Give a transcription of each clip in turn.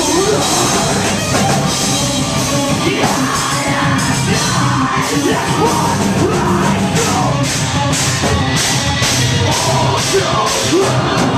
Oh, no!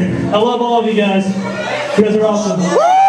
I love all of you guys. You guys are awesome.